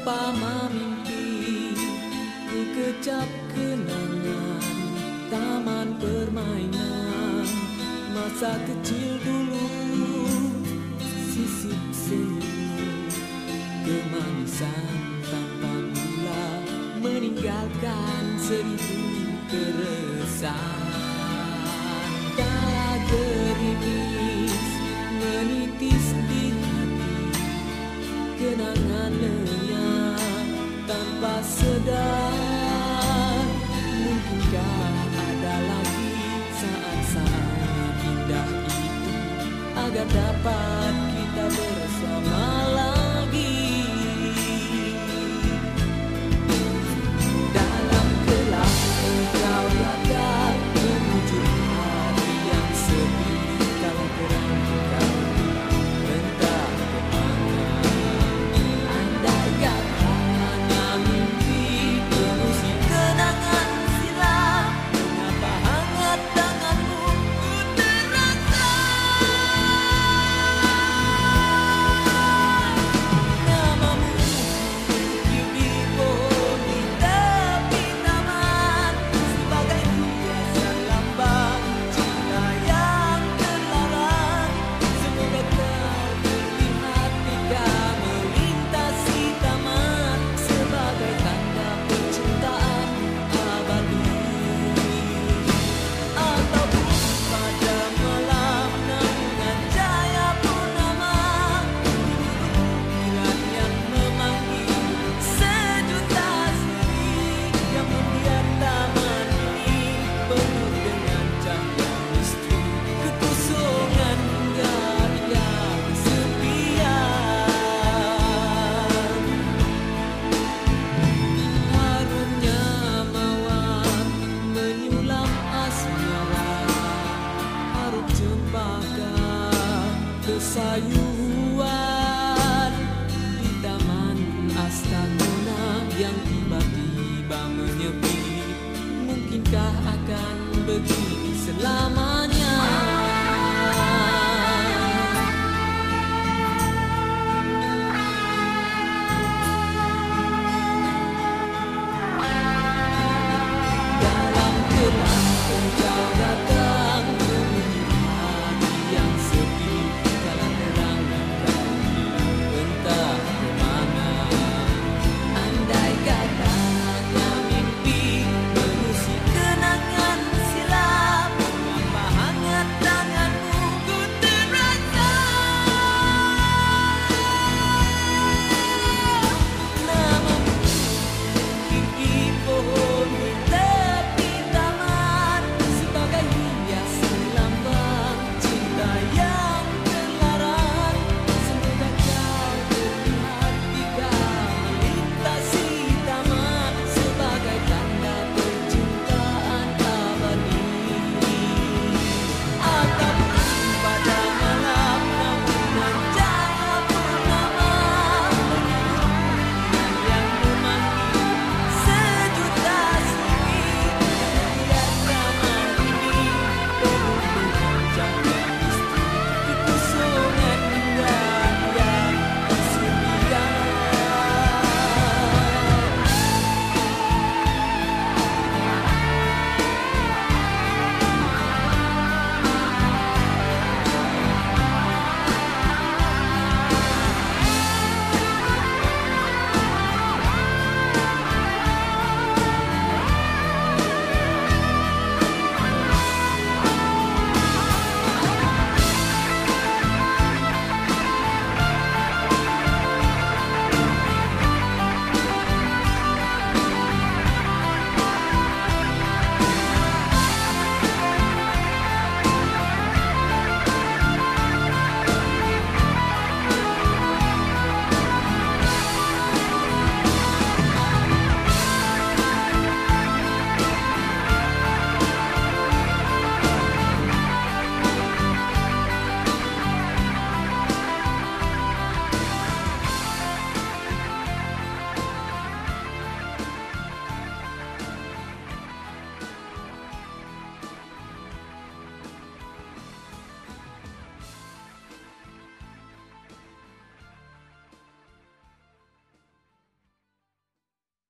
seumpama mimpi Ku kenangan Taman permainan Masa kecil dulu. Sisip senyum Kemanisan tanpa gula Meninggalkan seribu keresahan. Tak gerimis Menitis di hati Kenangan sedang. Mungkinkah ada lagi saat-saat indah itu Agar dapat